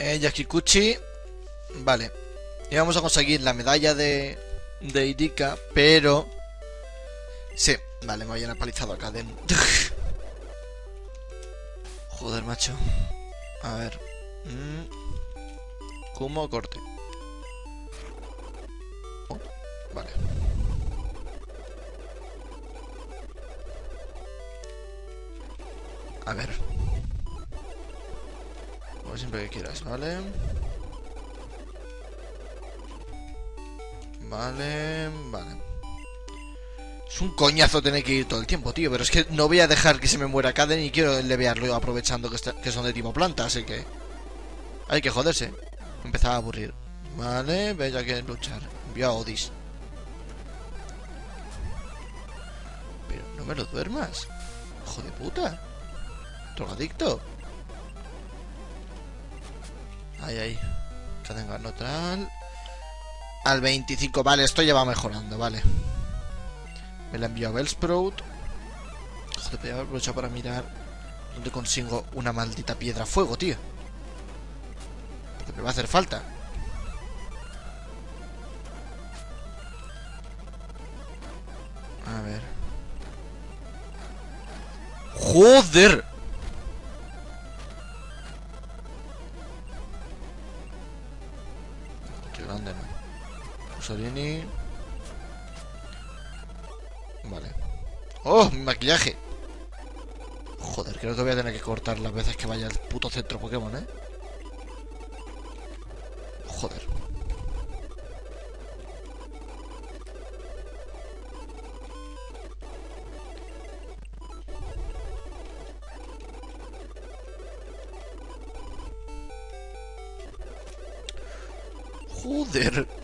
Eh, Yakikuchi. Vale. Y vamos a conseguir la medalla de, de Irika, pero... Sí, vale, me habían apalizado acá de... Joder, macho. A ver. Mm. Kumo corte. Oh, vale. A ver. Siempre que quieras, ¿vale? Vale, vale. Es un coñazo tener que ir todo el tiempo, tío. Pero es que no voy a dejar que se me muera Caden y quiero levearlo aprovechando que, son de tipo planta, así que... Hay que joderse. Empezaba a aburrir. Vale, bella que luchar. Envío a Odis. Pero no me lo duermas. Hijo de puta. Drogadicto. Ahí, ahí. Neutral. Al 25. Vale, esto ya va mejorando, vale. Me la envió a Bellsprout. Joder, voy a aprovechar para mirar dónde consigo una maldita piedra fuego, tío. Porque me va a hacer falta. A ver. ¡Joder! Vale. ¡Oh! Mi maquillaje. Joder, creo que voy a tener que cortar las veces que vaya al puto centro Pokémon, ¿eh? Joder. Joder.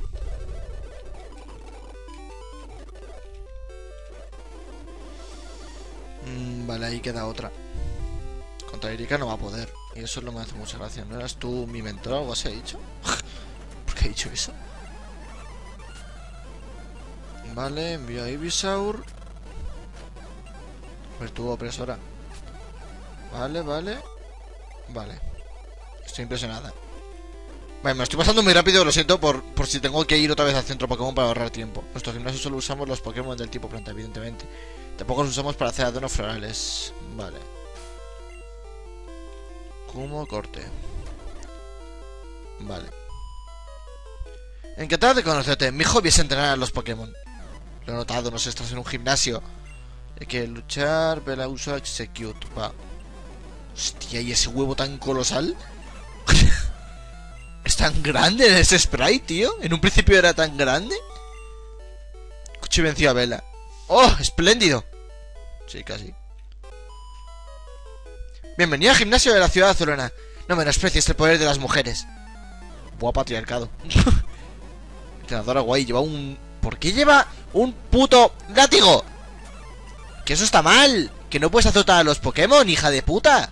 Queda otra. Contra Erika no va a poder. Y eso que me hace mucha gracia. ¿No eras tú mi mentor o algo así ha dicho? ¿Por qué ha dicho eso? Vale, envío a Ibisaur. Virtuo opresora. Vale, vale. Vale. Estoy impresionada. Vale, me estoy pasando muy rápido, lo siento por, por si tengo que ir otra vez al centro Pokémon para ahorrar tiempo. Nuestro gimnasio solo usamos los Pokémon del tipo planta, evidentemente. Tampoco los usamos para hacer adornos florales. Vale. Como corte. Vale. Encantado de conocerte. Mi hobby es entrenar a los Pokémon. Lo he notado, no sé, estás en un gimnasio. Hay que luchar, vela uso, execute. Va. Hostia, ¿y ese huevo tan colosal? ¿Es tan grande ese sprite, tío? ¿En un principio era tan grande? Cuchi venció a Vela. ¡Oh! ¡Espléndido! Sí, casi. Bienvenido al gimnasio de la ciudad azulona. No menosprecies el poder de las mujeres. Buah, patriarcado. Entrenadora guay, lleva un... ¿Por qué lleva un puto látigo? Que eso está mal. Que no puedes azotar a los Pokémon, hija de puta.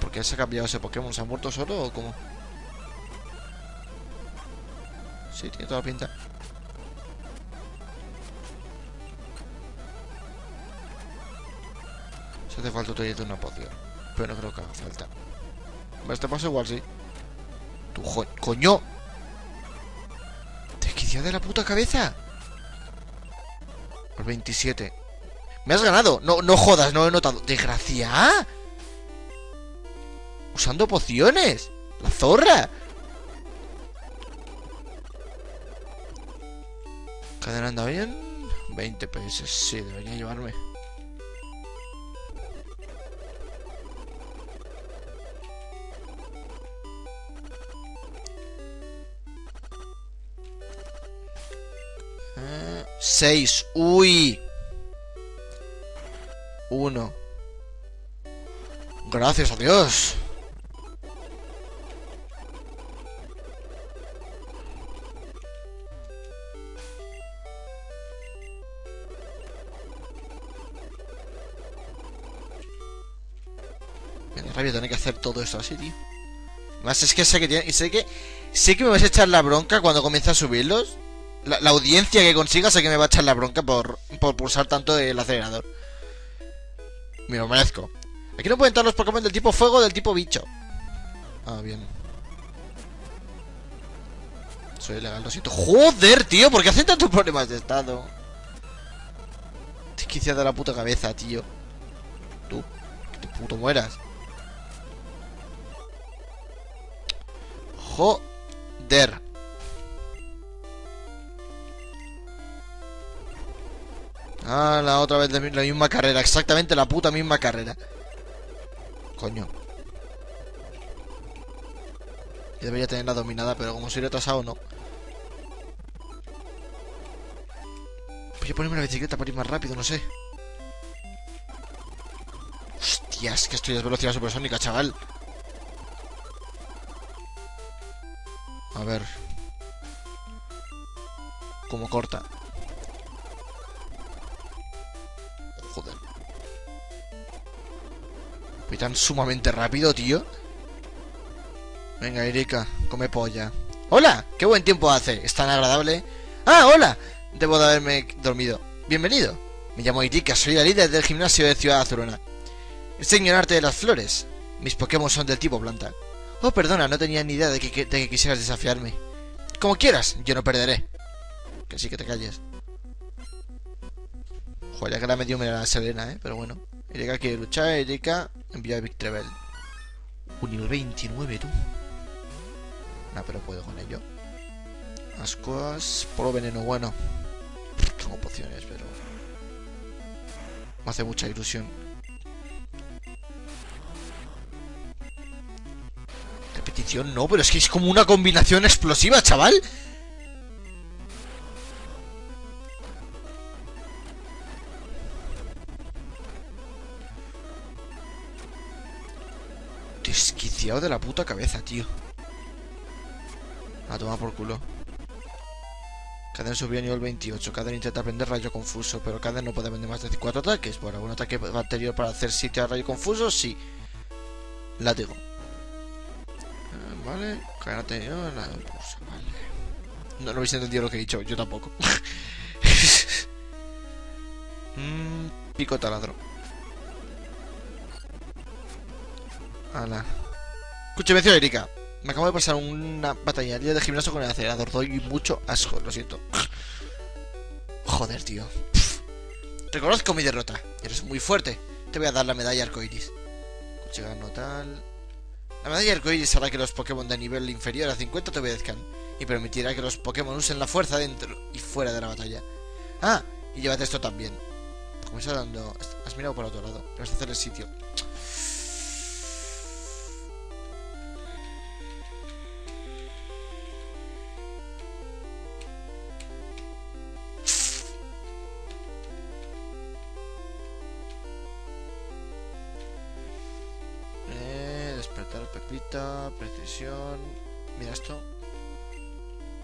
¿Por qué se ha cambiado ese Pokémon? ¿Se ha muerto solo o cómo? Sí, tiene toda pinta. Hace falta de una poción. Pero no creo que haga falta. Este paso igual sí. Tu coño. ¿Te quité de la puta cabeza? El 27. Me has ganado. No, no jodas, no he notado. Desgracia. Usando pociones. La zorra. Cadena anda bien. 20 PS. Sí, debería llevarme. Eh, Seis. Uy. Uno. Gracias a Dios. Rabia tener que hacer todo esto así, tío. Más es que sé que tiene, sé que sé que me vas a echar la bronca cuando comience a subirlos. La, audiencia que consiga sé que me va a echar la bronca por, por pulsar tanto el acelerador. Me lo merezco. Aquí no pueden entrar los Pokémon del tipo fuego o del tipo bicho. Ah, bien. Soy ilegal, lo siento. ¡Joder, tío! ¿Por qué hacen tantos problemas de estado? Desquiciada la puta cabeza, tío. Tú, que te puto mueras. Joder. Ah, la otra vez la misma carrera, exactamente la puta misma carrera. Coño. Debería tenerla dominada, pero como soy retrasado, no. Voy a ponerme la bicicleta para ir más rápido, no sé. Hostias, que estoy a velocidad supersónica, chaval. A ver. Como corta. Tan sumamente rápido, tío. Venga, Erika, come polla. ¡Hola! ¡Qué buen tiempo hace! ¿Es tan agradable? ¡Ah, hola! Debo de haberme dormido. Bienvenido. Me llamo Erika, soy la líder del gimnasio de Ciudad Azurona. Enseño el arte de las flores. Mis Pokémon son del tipo planta. Oh, perdona, no tenía ni idea de que, quisieras desafiarme. Como quieras, yo no perderé. Que sí que te calles. Joder, que la medio me la serena, ¿eh? Pero bueno. Erika quiere luchar, Erika envía a Victrevel. Un nivel 29, tú. No, pero puedo con ello. Ascuas, polo veneno, bueno. Tengo pociones, pero... Me hace mucha ilusión. Repetición, no, pero es que es como una combinación explosiva, chaval. De la puta cabeza, tío. A tomar por culo. Caden subió a nivel 28. Caden intenta aprender rayo confuso, pero Caden no puede vender más de 4 ataques. Por algún ataque anterior para hacer sitio a rayo confuso, sí. Látigo. Eh, vale. Caden anterior, vale. No, no habéis entendido lo que he dicho, yo tampoco. mm, pico taladro. Ala. Escúchame, Erika. Me acabo de pasar una batalla de gimnasio con el acelerador. Doy mucho asco, lo siento. Joder, tío. Reconozco mi derrota. Eres muy fuerte. Te voy a dar la medalla arcoiris. Llegando tal. La medalla arcoiris hará que los Pokémon de nivel inferior a 50 te obedezcan. Y permitirá que los Pokémon usen la fuerza dentro y fuera de la batalla. Ah, y llévate esto también. Como está dando. Has mirado por otro lado. Vas a hacer el sitio. Precisión. Mira esto.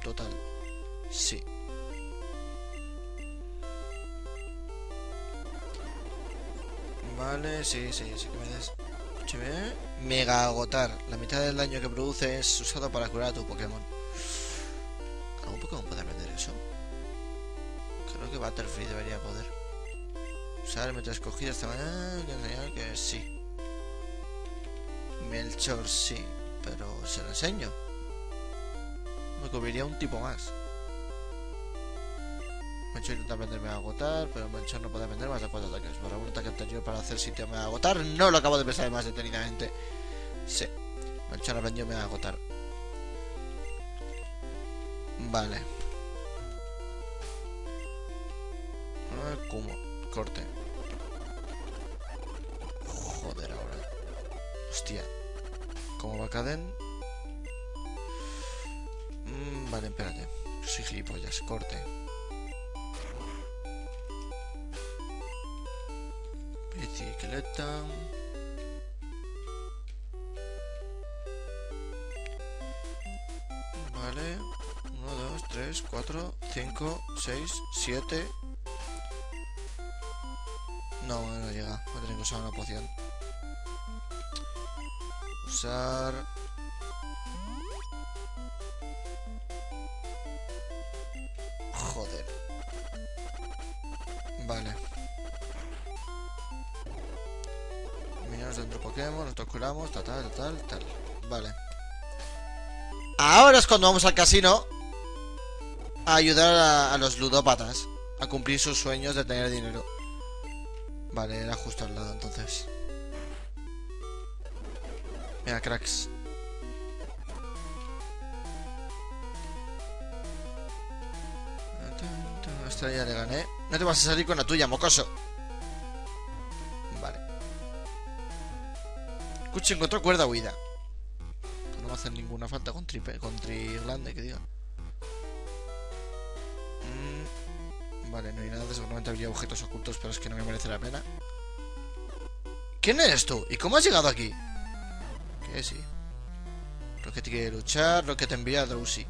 Total. Sí. Vale, sí, sí, sí que me des. Mega agotar. La mitad del daño que produce es usado para curar a tu Pokémon. ¿Algún Pokémon puede aprender eso? Creo que Butterfree debería poder. Usar meta escogida esta manera. Que sí. Melchor sí, pero se lo enseño. Me cubriría un tipo más. Melchor intenta aprenderme a agotar, pero Melchor no puede aprender más de cuatro ataques. Para un ataque anterior para hacer sitio me va a agotar, no lo acabo de pensar más detenidamente. Sí, Melchor aprendió me va a agotar. Vale. ¿Cómo? Corte. Joder ahora. Hostia. ¿Cómo va Caden? Mm, vale, espérate. Soy gilipollas. Corte. Bicicleta. Vale. 1, 2, 3, 4, 5, 6, 7. No, no llega. Voy a tener que usar una poción Joder. Vale. Minions dentro Pokémon, nos curamos, tal, tal, tal, tal. Vale. Ahora es cuando vamos al casino a ayudar a, a los ludópatas a cumplir sus sueños de tener dinero. Vale, era justo al lado entonces. Mira, cracks. Esta ya le gané. No te vas a salir con la tuya, mocoso. Vale. Escucha, encontró cuerda huida. Pues no va a hacer ninguna falta con, tripe, con triglande, que diga. Mm, vale, no hay nada. Seguramente habría objetos ocultos, pero es que no me merece la pena. ¿Quién eres tú? ¿Y cómo has llegado aquí? Que sí. Rocket quiere luchar, Rocket envía a Drowsy.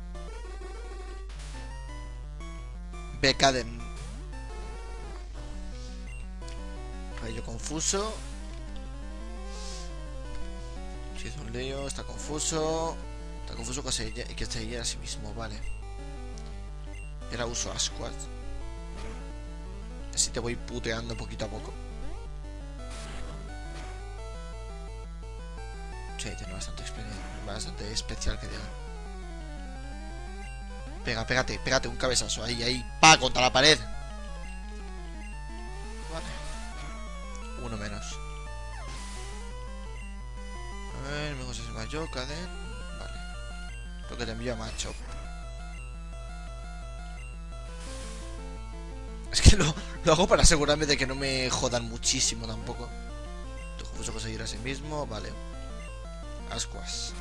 Becaden. Rayo confuso. Si es un lío, está confuso. Está confuso que se, que se a sí mismo, vale. Era uso Asquad. Así te voy puteando poquito a poco. Sí, tiene bastante. Bastante especial que diga. Pega, pégate, pégate un cabezazo. Ahí, ahí. Pa, contra la pared. Vale. Uno menos. A ver, enemigos es mayor, caden. Vale. Lo que te envío a macho. Es que lo, lo hago para asegurarme de que no me jodan muchísimo tampoco. Tu conseguir a sí mismo. Vale. Ascuas.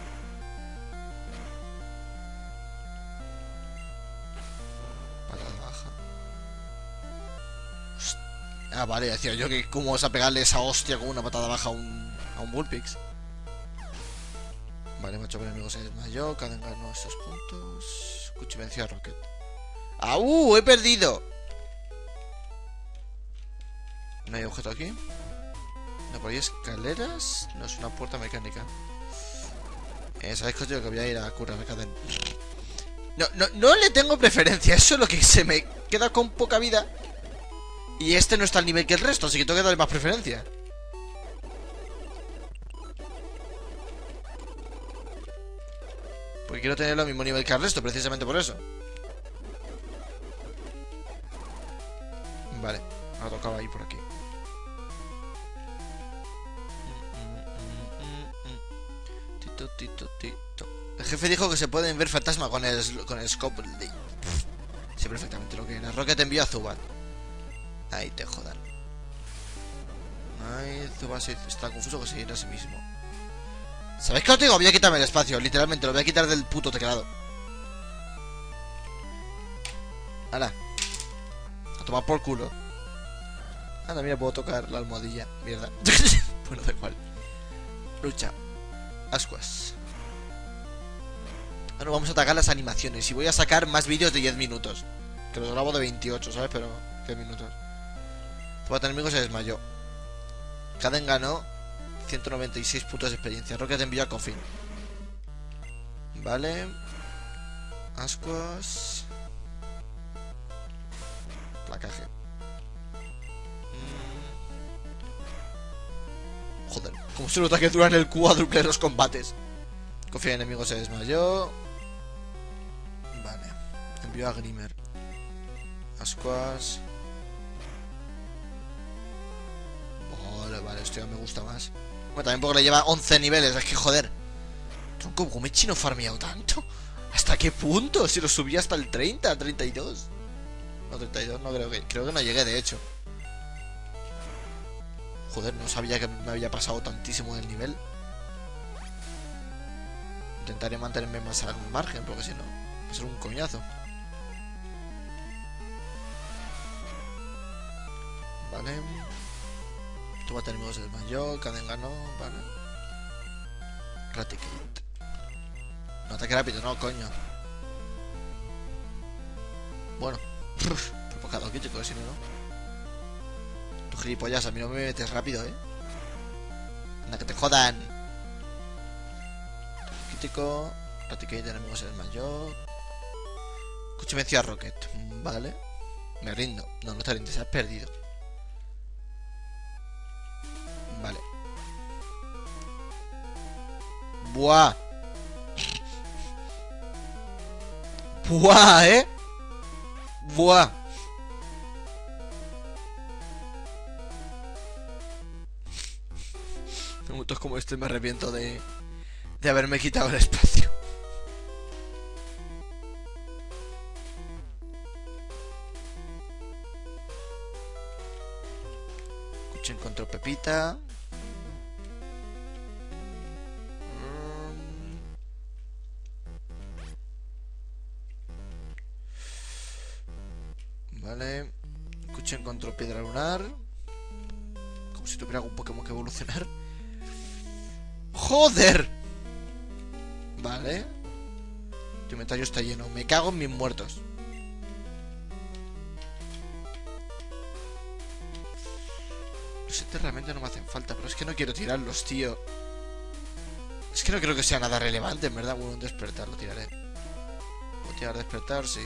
Patada baja. Ah, vale, decía yo que cómo vas a pegarle esa hostia con una patada baja a un, a un Bullpix. Vale, macho enemigo se desmayó, Caden ganó estos puntos. Cuchi venció a Rocket. ¡Au! ¡He perdido! ¿No hay objeto aquí? No, por ahí escaleras. No es una puerta mecánica. Eh, ¿Sabéis que que voy a ir a curar a Caden? No, no, no le tengo preferencia. Eso es lo que se me queda con poca vida. Y este no está al nivel que el resto, así que tengo que darle más preferencia. Porque quiero tenerlo al mismo nivel que el resto, precisamente por eso. Vale, ahora tocaba ir por aquí. El jefe dijo que se pueden ver fantasmas con el, con el scope. de- Sé perfectamente lo que era. Rocket envió a Zubat. Ahí te jodan. Ay, Zubat está confuso que se a sí mismo. ¿Sabéis qué os digo? Voy a quitarme el espacio, literalmente, lo voy a quitar del puto teclado. Ahora. A tomar por culo. Anda, mira, puedo tocar la almohadilla. Mierda. bueno, da igual. Lucha. Ascuas. Ahora vamos a atacar las animaciones. Y voy a sacar más vídeos de 10 minutos. Que los grabo de 28, ¿sabes? Pero 10 minutos. Zubat enemigo se desmayó. Caden ganó 196 puntos de experiencia. Rocket envió a Coffin. Vale. Ascuas. Placaje. Joder, como se nota que duran el cuádruple los combates. Confía en enemigo se desmayó. Vale. Envió a Grimmer. Ascuas. Vale, vale, esto ya me gusta más. Bueno, también porque le lleva 11 niveles, es que joder. Tronco, ¿cómo he chino farmeado tanto? ¿Hasta qué punto? Si lo subí hasta el 30, 32. No, 32, no creo que. Creo que no llegué, de hecho. Joder, no sabía que me había pasado tantísimo del nivel. Intentaré mantenerme más al margen, porque si no, va a ser un coñazo. Vale. Toma tenemos el mayor, Caden ganó, vale. Raticate. No ataque rápido, no, coño. Bueno. Provocado crítico, si no, no. Gilipollas, a mí no me metes rápido, eh. Anda, que te jodan. Crítico. Raticate tenemos el mayor. Escuche venció a Rocket. Vale. Me rindo. No, no te rindes, has perdido. Vale. Buah, ¿eh? Buah. Momentos como este me arrepiento de, de haberme quitado el espacio. Escucha, encontró Pepita. Mm. Vale. Escucha, encontró piedra lunar. Como si tuviera algún Pokémon que evolucionar. ¡Joder! Vale. Tu inventario está lleno. Me cago en mis muertos. Los siete realmente no me hacen falta, pero es que no quiero tirarlos, tío. Es que no creo que sea nada relevante, en verdad. Bueno, un despertar lo tiraré. Voy a tirar despertar, sí.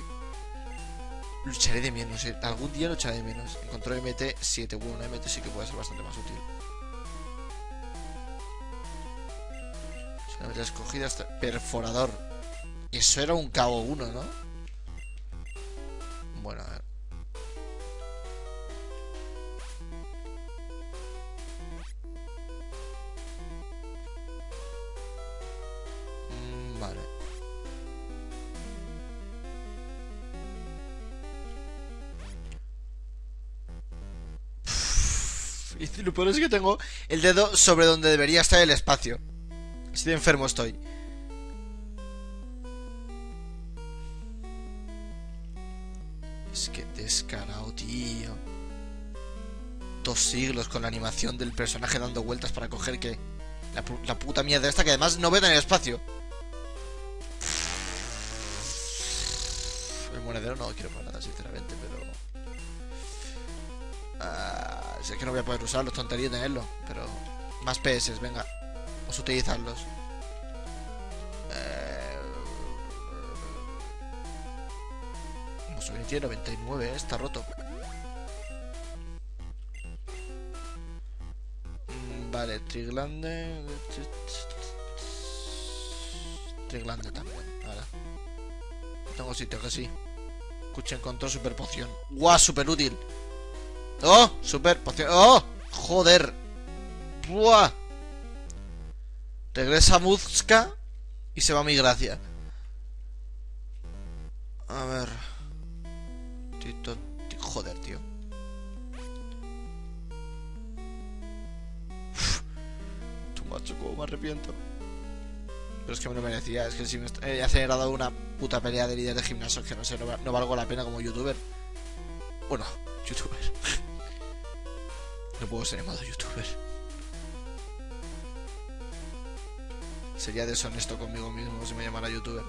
Lucharé de menos, eh. Algún día lucharé de menos. Encontró MT7. Bueno, MT sí que puede ser bastante más útil. La escogida hasta perforador. Eso era un cabo 1, ¿no? Bueno, a ver. Mm, vale. Y lo peor es que tengo el dedo sobre donde debería estar el espacio. Estoy enfermo estoy. Es que descarado, tío. Dos siglos con la animación del personaje dando vueltas para coger que... La, la puta mierda esta que además no ve en el espacio. El monedero no quiero para nada, sinceramente, pero... Ah, sé que no voy a poder usarlo, tontería tenerlo, pero... Más PS, venga. A utilizarlos. Eh... Vamos a tiene 99, ¿eh? está roto. Mm, Vale, Triglande. Triglande también. Ahora. Tengo sitio que sí. Escucha, encontró super poción. ¡Guau! Super útil. ¡Oh! Super poción. ¡Oh! ¡Joder! ¡Buah! Regresa Muzka y se va mi gracia. A ver. Tito, joder, tío. Uf, tu macho, como me arrepiento. Pero es que me lo merecía. Es que si me he acelerado una puta pelea de líder de gimnasio que no sé, no valgo la pena como youtuber. Bueno, youtuber. no puedo ser llamado youtuber. Sería deshonesto conmigo mismo si me llamara youtuber.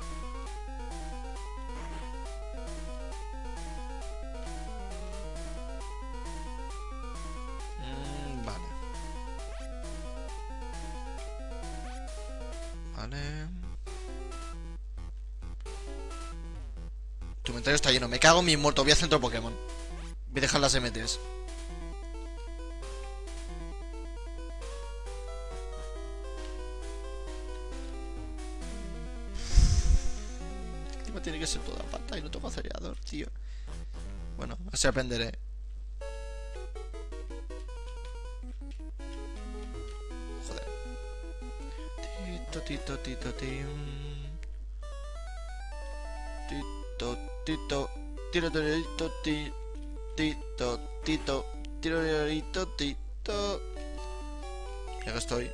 Mm, vale. Vale. Tu inventario está lleno. Me cago en mi muerto. Voy a centro Pokémon. Voy a dejar las MTs. Así aprenderé. Joder. Tito, tito, tito, tim. Tito, tito. Tiro, tito, ti. Tito, tito. Tiro, tito, tito. Ya que estoy.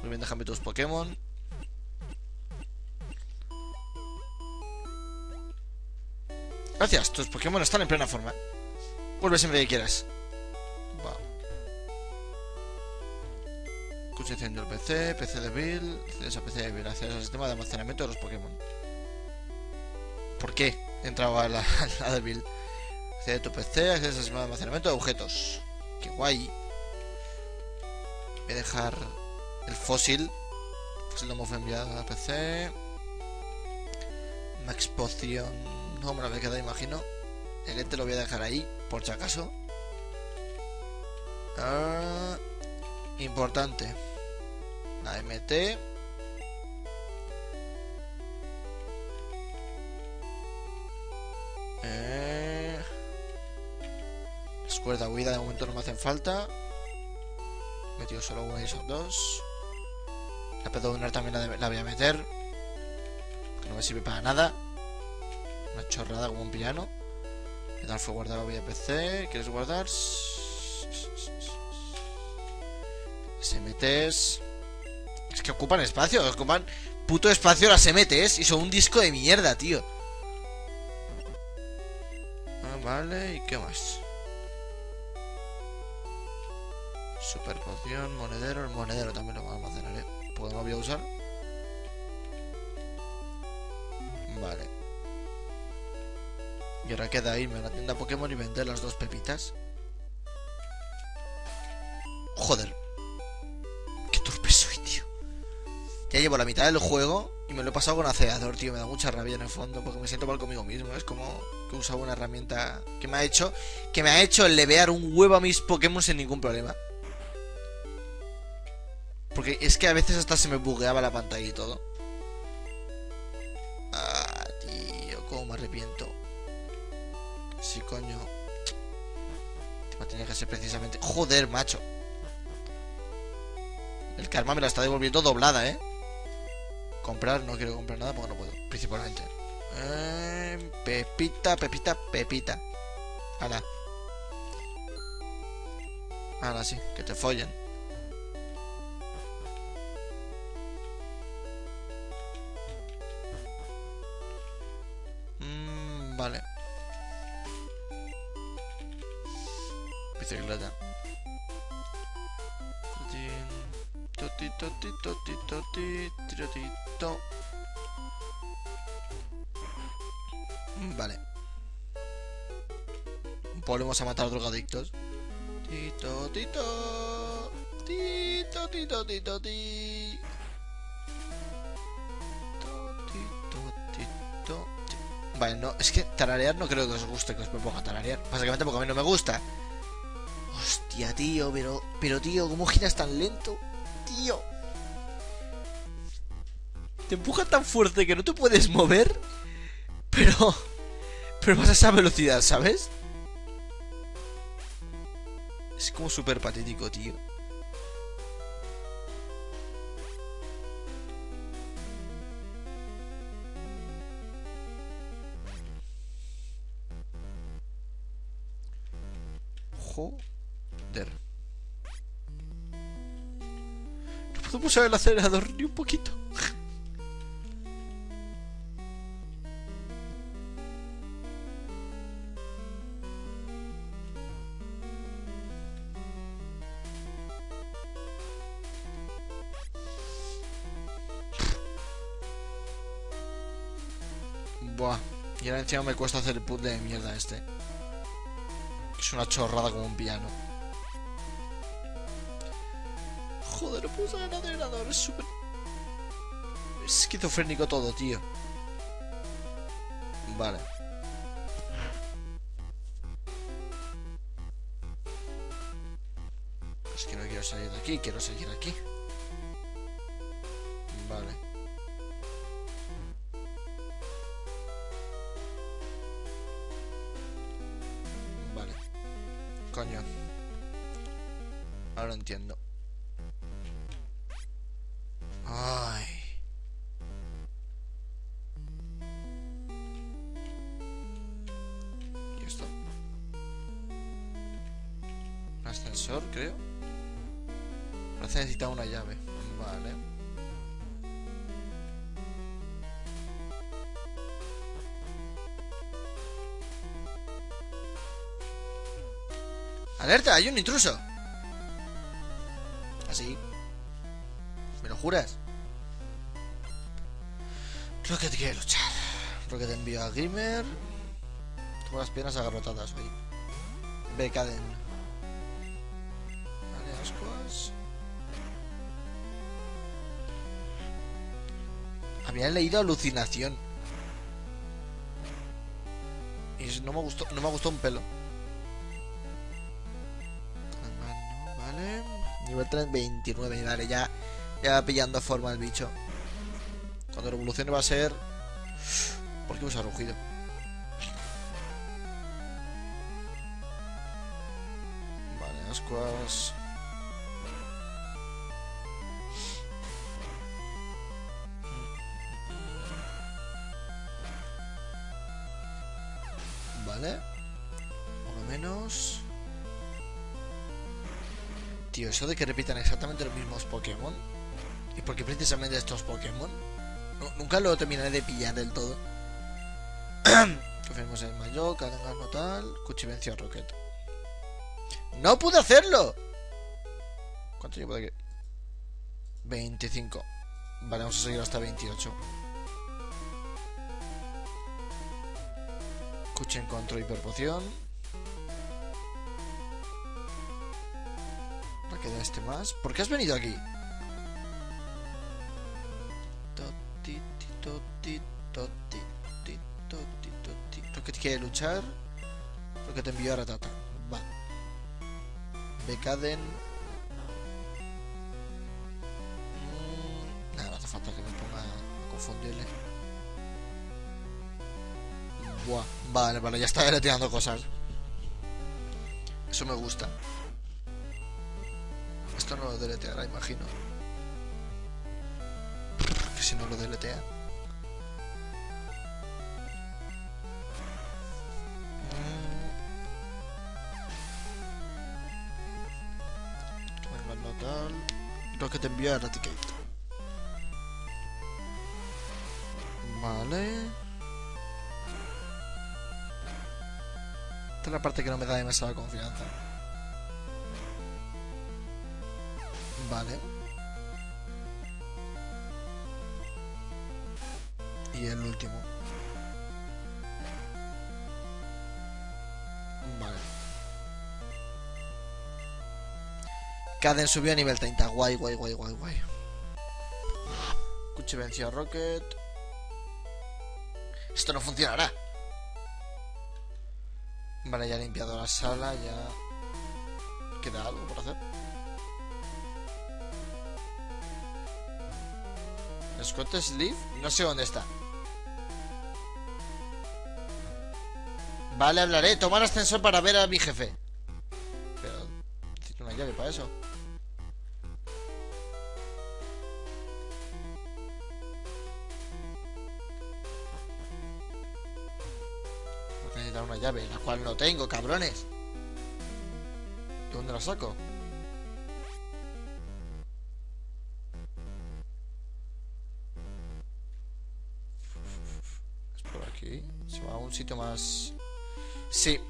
Muy bien, déjame tus Pokémon. Gracias, tus Pokémon están en plena forma. Vuelve siempre que quieras. Va. Escucha incendio el PC, PC de Bill, a PC de Bill, accedes al sistema de almacenamiento de los Pokémon. ¿Por qué? He entrado a la, la de Bill. A tu PC, accedes al sistema de almacenamiento de objetos. Qué guay. Voy a dejar el fósil. Fósil lo hemos enviado a PC. Max Poción. No me lo a quedar, imagino. El este lo voy a dejar ahí, por si acaso. Ah, importante. La MT. Eh... Las cuerdas huida de momento no me hacen falta. Metido solo una y son dos. La pedo de también la, la, voy a meter. Que no me sirve para nada. Una chorrada como un piano. ¿Qué tal fue guardado? Voy a PC. ¿Quieres guardar? SMTs. Es que ocupan espacio. Ocupan puto espacio las SMTs. Y son un disco de mierda, tío. Ah, vale. ¿Y qué más? Super poción, monedero. El monedero también lo vamos a almacenar, ¿eh? Porque no voy a usar. Vale. Y ahora queda irme a la tienda Pokémon y vender las dos pepitas. Joder. Qué torpe soy, tío. Ya llevo la mitad del juego y me lo he pasado con acelerador, tío. Me da mucha rabia en el fondo porque me siento mal conmigo mismo. Es como que he usado una herramienta que me ha hecho que me ha hecho levear un huevo a mis Pokémon sin ningún problema. Porque es que a veces hasta se me bugueaba la pantalla y todo. Ah, tío, cómo me arrepiento. Sí, coño. Tenía que ser precisamente... Joder, macho. El karma me la está devolviendo doblada, ¿eh? Comprar, no quiero comprar nada porque no puedo. Principalmente. Eh, pepita, pepita, pepita. Hala. Ahora sí, que te follen. Vale. Bicicleta. Toti, toti. Vale. Volvemos a matar drogadictos. Tito, tito. Tito, tito, tito, tito. Vale, no, es que tararear no creo que os guste que os me ponga a tararear. Básicamente porque a mí no me gusta. Hostia, tío, pero, pero tío, ¿cómo giras tan lento? Tío. Te empuja tan fuerte que no te puedes mover. Pero... Pero vas a esa velocidad, ¿sabes? Es como súper patético, tío. No puedo pulsar el acelerador ni un poquito. Buah. Y ahora encima me cuesta hacer el puzzle de mierda este. Es una chorrada como un piano. Joder, no puedo usar el acelerador, es súper... Es esquizofrénico todo, tío. Vale. Es que no quiero salir de aquí, quiero seguir aquí. Vale. coño. Ahora entiendo. ¡Hay un intruso! Así. ¿Me lo juras? Rocket quiere luchar. Rocket envía a Grimmer. Tengo las piernas agarrotadas hoy. Becaden. Vale, ascuas. Había leído alucinación. Y no me gustó, no me gustó un pelo. nivel 3, 29. Dale, ya, ya va pillando forma el bicho. Cuando revolucione va a ser... ¿Por qué usa rugido? Vale, ascuas... Eso de que repitan exactamente los mismos Pokémon. ¿Y por qué precisamente estos Pokémon? Nu- nunca lo terminaré de pillar del todo. Confirmamos el mayor, no tal. Cuchivencia Rocket. ¡No pude hacerlo! ¿Cuánto llevo de aquí? 25. Vale, vamos a seguir hasta 28. Cuchi encontró hiperpoción. Va a quedar este más. ¿Por qué has venido aquí? Toti. Rocket quiere luchar. Rocket te envió a Ratata. Va. Becaden. Nada, no hace falta que me ponga a confundirle. Buah. Vale, vale, ya está deleteando cosas. Eso me gusta. Esto no lo deleteará, imagino. Que si no lo deletea. Creo que te envía Eradicate. Vale. Esta es la parte que no me da demasiada confianza. Vale. Y el último. Vale. Caden subió a nivel 30. Guay, guay, guay, guay, guay. Cuchi venció a Rocket. Esto no funcionará. Vale, ya he limpiado la sala, ya... ¿Queda algo por hacer? Scott Sleeve, no sé dónde está. Vale, hablaré. Tomar ascensor para ver a mi jefe. Pero necesito una llave para eso. Porque necesitar una llave, la cual no tengo, cabrones. ¿De dónde la saco? Sitio más. Sí.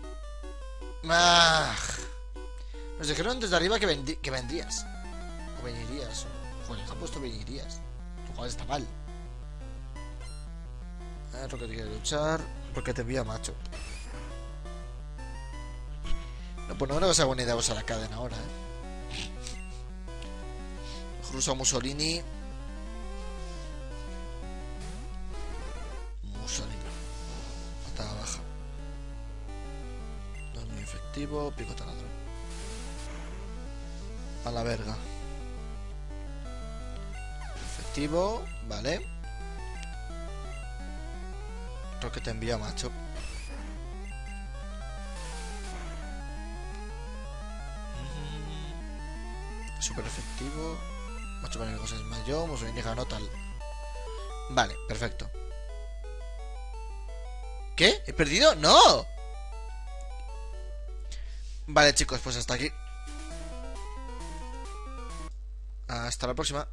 Ah. Nos dijeron desde arriba que, vendi- que vendrías. O venirías. O... Joder, ha puesto venirías. Lo cual está mal. A ver, lo que te quiere luchar. Porque te envía macho. No, pues no creo que sea buena idea usar la cadena ahora, eh. Mussolini. Daño efectivo, pico taladro. A la verga. Efectivo, vale. Creo que te envía macho. Mm. Super efectivo. Macho para es mayor. Mussolini ganó tal. Vale, perfecto. ¿Qué? ¿He perdido? ¡No! Vale, chicos, pues hasta aquí. Hasta la próxima.